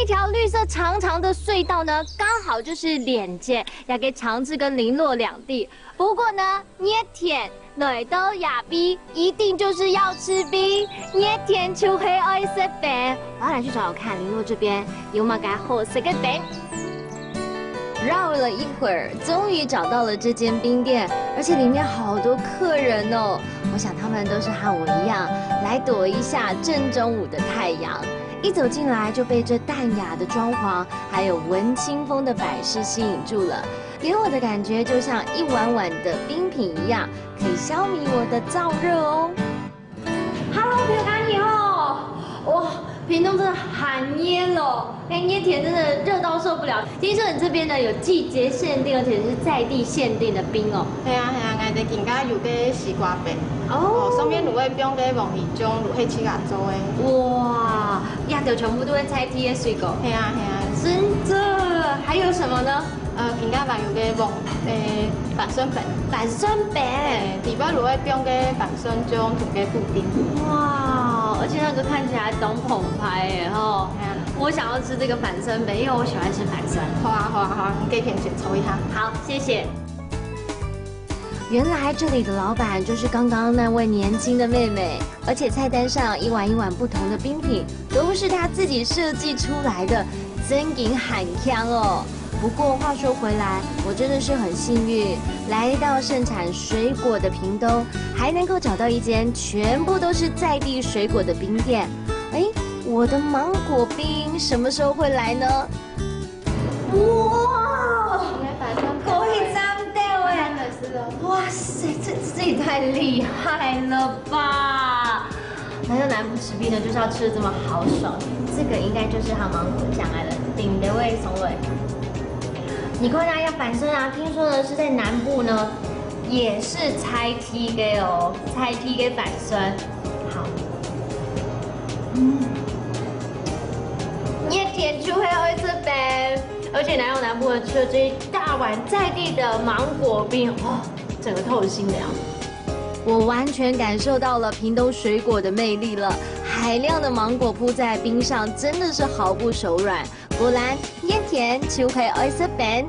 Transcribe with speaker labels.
Speaker 1: 这条绿色长长的隧道呢，刚好就是连接要给长治跟林洛两地。不过呢，捏甜雷都亚逼一定就是要吃冰，捏甜就会爱吃饼。我要来去找找看林洛这边有没有给好吃个饼。绕了一会儿，终于找到了这间冰店，而且里面好多客人哦。我想他们都是和我一样来躲一下正中午的太阳。一走进来就被这淡雅的装潢，还有文青风的摆饰吸引住了，给我的感觉就像一碗碗的冰品一样，可以消弭我的燥热哦。Hello，朋友你好，哇！屏东真的寒烟了，哎，捏甜真的热到受不了。听说你这边呢有季节限定，而且是在地限定的冰哦。
Speaker 2: 系啊系啊，我哋更加有个西瓜冰。哦。上面卤味冰嘅网鱼浆，卤黑七亚做的。
Speaker 1: 哇，亚洲全部都会猜 T 的水果。
Speaker 2: 系啊系啊，
Speaker 1: 真的。还有什么呢？
Speaker 2: 呃，更加还有个网诶板酸饼。
Speaker 1: 板酸饼。
Speaker 2: 底巴卤味冰嘅板酸浆同嘅布丁。
Speaker 1: 哇。而且那个看起来懂捧拍耶吼，我想要吃这个反酸饼，因为我喜欢吃反酸。
Speaker 2: 好啊好啊好啊，你给片先抽一下。
Speaker 1: 好，谢谢。原来这里的老板就是刚刚那位年轻的妹妹，而且菜单上一碗一碗不同的冰品都是她自己设计出来的，真劲喊腔哦。不过话说回来，我真的是很幸运，来到盛产水果的屏东，还能够找到一间全部都是在地水果的冰店。哎，我的芒果冰什么时候会来呢？哇！可以张掉哎！哇塞，这这也太厉害了吧！来到南部吃冰呢，就是要吃的这么豪爽。这个应该就是它芒果酱来的。你看它要反身啊！听说呢是在南部呢，也是拆 T 给哦，拆 T 给反身。好，嗯，你也甜出黑黑色呗。而且来到南部呢，吃了这一大碗在地的芒果冰，哦，整个透心凉。我完全感受到了平东水果的魅力了，海量的芒果铺在冰上，真的是毫不手软。果然，甜甜就会爱吃饼。